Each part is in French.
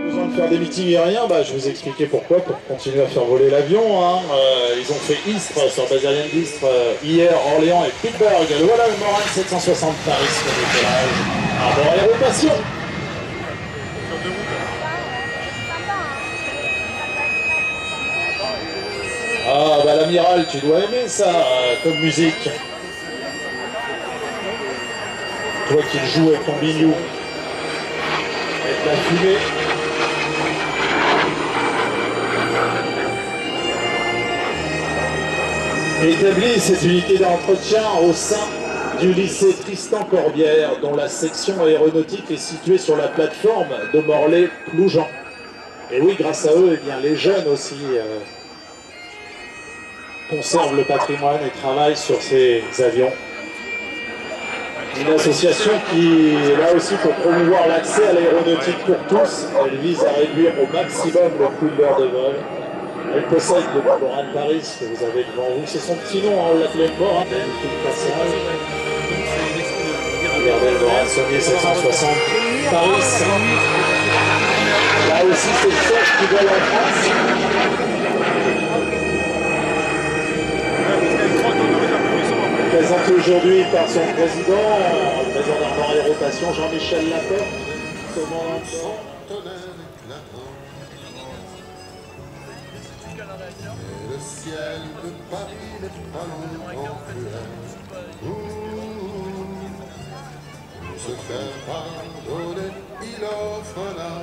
besoin de faire des meetings et rien, bah, je vous expliquer pourquoi, pour continuer à faire voler l'avion. Hein. Euh, ils ont fait Istres sur base aérienne d'Istres euh, hier, Orléans et Pittsburgh. Le voilà le Morin 760 Paris décollage. À bord aéropassion. Ah bah l'amiral, tu dois aimer ça euh, comme musique. Toi qui joues avec ton bignou. Avec la fumée. Établit cette unité d'entretien au sein du lycée Tristan Corbière, dont la section aéronautique est située sur la plateforme de Morlaix-Ploujean. Et oui, grâce à eux, eh bien, les jeunes aussi euh, conservent le patrimoine et travaillent sur ces avions. Une association qui est là aussi pour promouvoir l'accès à l'aéronautique pour tous. Elle vise à réduire au maximum le coût de l'heure de vol. Elle possède le Morin de Paris que vous avez devant vous. C'est son petit nom, hein, on l'appelait Morin, tout le passage. Regardez le Morin Sommier 760 Paris. Là aussi, c'est le chef qui vole en France. Présenté aujourd'hui par son président, le président d'Armand Aéropassion, Jean-Michel Laporte, commandant. Et le ciel de Paris n'est pas longtemps cruel. Ouh, se faire pardonner, il offre un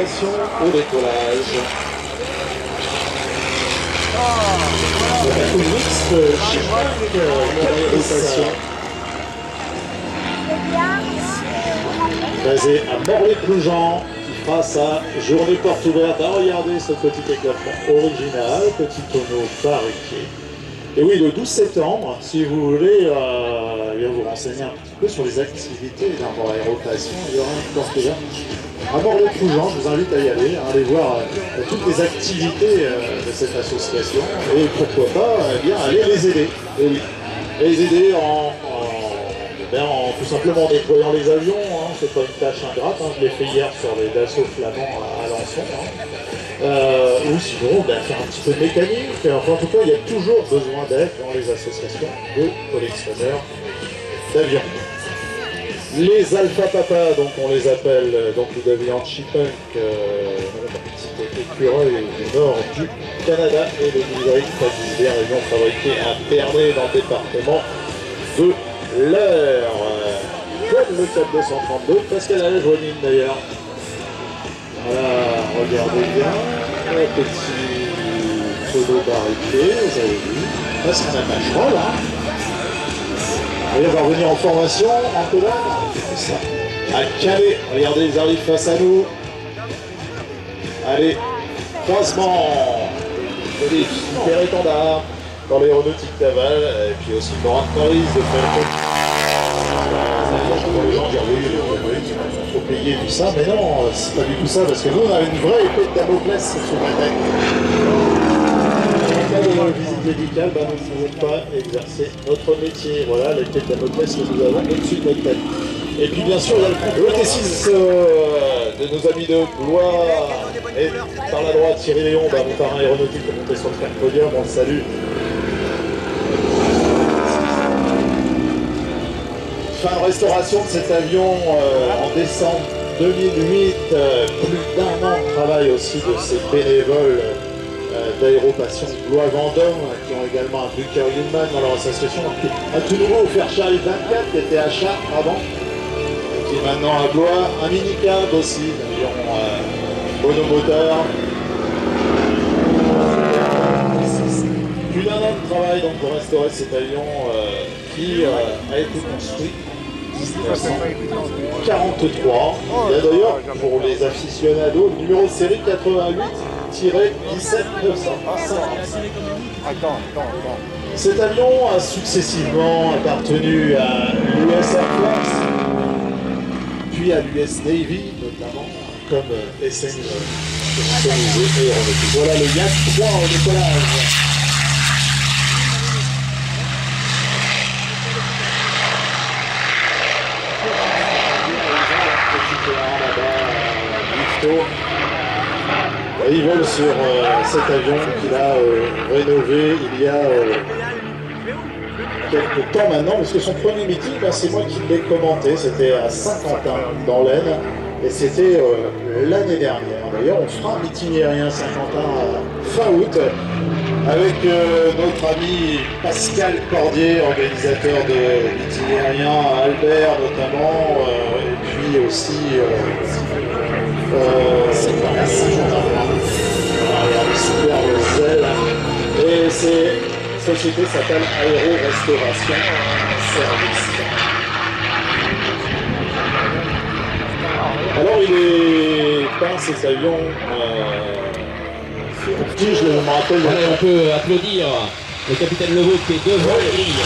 au décollage. Mixte Chicago, aérotation. Basé à Morlaix-Ploujean, qui fera sa journée porte ouverte. Ah, regardez ce petit éclatement original, petit tonneau fabriqué. Et oui, le 12 septembre, si vous voulez euh, bien vous renseigner un petit peu sur les activités d'Armor Aéropassion, il y aura porte ouverte à Morlaix-Ploujean, je vous invite à y aller, à aller voir euh, toutes les activités euh, de cette association et pourquoi pas eh bien, aller les aider. Et les aider en, eh en tout simplement nettoyant les avions, hein, c'est pas une tâche ingrate, hein, je l'ai fait hier sur les Dassault flamands à Alençon. hein. Ou sinon ben, faire un petit peu de mécanique, enfin en tout cas il y a toujours besoin d'aide dans les associations de collectionneurs d'avions. Les Alpha Papa, donc on les appelle euh, donc les Davian Chipmunk, euh, petit écureuil du nord du Canada et le Fabis des avions fabriqués à Pernay dans le département de l'Eure. Comme le 4232, Pascal Alain d'ailleurs. Voilà, regardez bien, un petit tonneau barriqué, vous avez vu. Là, c'est un attacheron là. Allez, on va revenir en formation, en colonne. Ça. À Calais, regardez, ils arrivent face à nous. Allez, croisement. Allez, super étendard dans l'aéronautique d'aval, et puis aussi de Paris de Falcon. Pour les gens dire oui, oui, oui, il faut payer tout ça, mais non, c'est pas du tout ça, parce que nous on a une vraie épée de Damoclès sur la tête. Cas de visite médicale, bah, nous ne pouvons pas exercer notre métier. Voilà l'épée de Damoclès que nous avons au-dessus de notre tête. Et puis bien sûr, le le T6 euh, de nos amis de Blois. Et par la droite, Thierry Léon, bah, mon parrain aéronautique monté sur le podium, on le salue. Fin de restauration de cet avion euh, en décembre 2008. euh, plus d'un an de travail aussi de ces bénévoles euh, d'aéropassion Blois-Vendôme qui ont également un Bucker Human dans leur association. Un tout nouveau offert Charlie 24 qui était à Chartres avant qui est maintenant à Blois. Un minicab aussi, d'avion monomoteur. Plus d'un an de travail donc, pour restaurer cet avion qui a été construit 1943. Il y a d'ailleurs, pour les aficionados, le numéro de série 88 17 955. Attends, attends, attends. Cet avion a successivement appartenu à l'US Air Force, puis à l'US Navy notamment, comme SN. Voilà le Yak 3 au décollage. Et il vole sur euh, cet avion qu'il a euh, rénové il y a euh, quelques temps maintenant, parce que son premier meeting, ben, c'est moi qui l'ai commenté, c'était à Saint-Quentin, dans l'Aisne, et c'était l'année dernière. D'ailleurs, on fera un meeting aérien Saint-Quentin fin août, avec notre ami Pascal Cordier, organisateur de meeting Albert notamment, et puis aussi c'est pas Et cette société s'appelle Aéro Restauration Service. Alors il est peint ces avions. Euh, je me rappelle. on peut applaudir le capitaine Leveau qui est devant les grilles.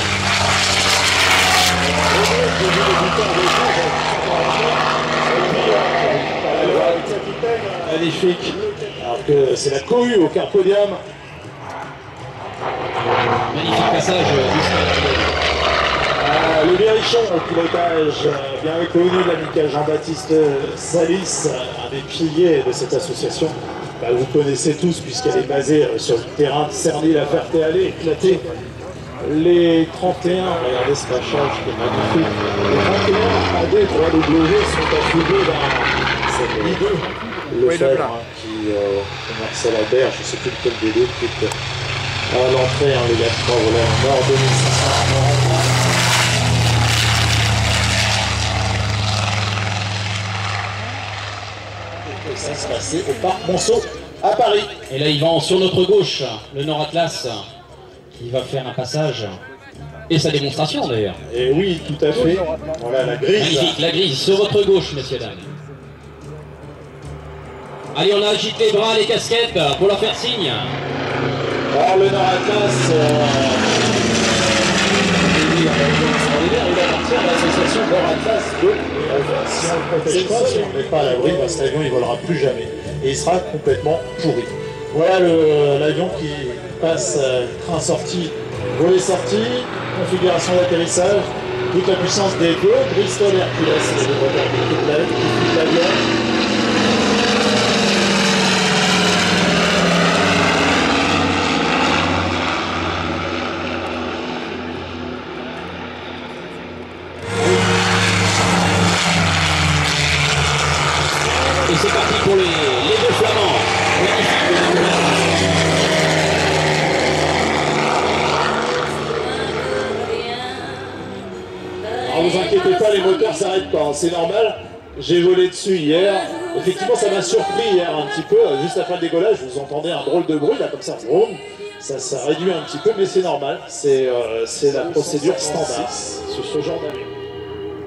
Magnifique. Alors que c'est la cohue au carpodium. Magnifique passage euh, le Berrichon au pilotage, bien connu de l'amical Jean-Baptiste Salis, un des piliers de cette association. Bah, vous connaissez tous puisqu'elle est basée euh, sur le terrain de Cerny-la Ferté-Allée, éclaté. Les 31, regardez ce passage qui est magnifique. Les 31 AD 3W sont affiliés dans cette I2 le oui, hein, qui euh, Marcel Albert, je ne sais plus lequel des deux, qui est à l'entrée, hein, le gars 3, voilà, mort 2500 Et ça se passait au parc Monceau à Paris. Et là, il vend sur notre gauche, le Nord Atlas, qui va faire un passage. Et sa démonstration d'ailleurs. Et oui, tout à fait. Voilà la grise. Magnifique, la grise sur votre gauche, messieurs dames. Allez, on agite les bras, les casquettes pour leur faire signe. Alors, le Nord Atlas, euh, il appartient à l'association Nord Atlas de Si on ne protège pas, si on ne met pas à l'abri, bah, cet avion il ne volera plus jamais. Et il sera complètement pourri. Voilà l'avion qui passe euh, train sorti, volet sorti, configuration d'atterrissage, toute la puissance des deux, Bristol Hercules, c'est le moteur qui l'avion. Vous inquiétez pas, les moteurs s'arrêtent pas, hein, c'est normal. J'ai volé dessus hier. Effectivement, ça m'a surpris hier un petit peu. Juste après le décollage, vous entendez un drôle de bruit, là, comme ça. Ça, ça réduit un petit peu, mais c'est normal. C'est euh, la procédure standard sur ce genre d'avion.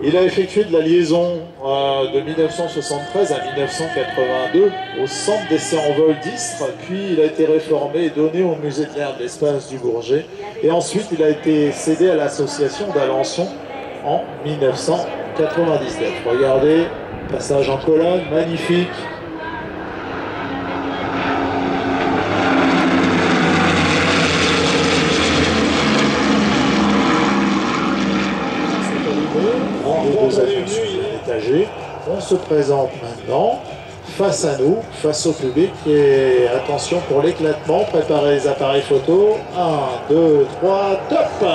Il a effectué de la liaison euh, de 1973 à 1982 au centre d'essai en vol d'Istres, puis il a été réformé et donné au musée de l'air de l'espace du Bourget, et ensuite il a été cédé à l'association d'Alençon en 1999. Regardez, passage en colonne, magnifique. On se présente maintenant face à nous, face au public. Et attention pour l'éclatement, préparez les appareils photo. 1, 2, 3, top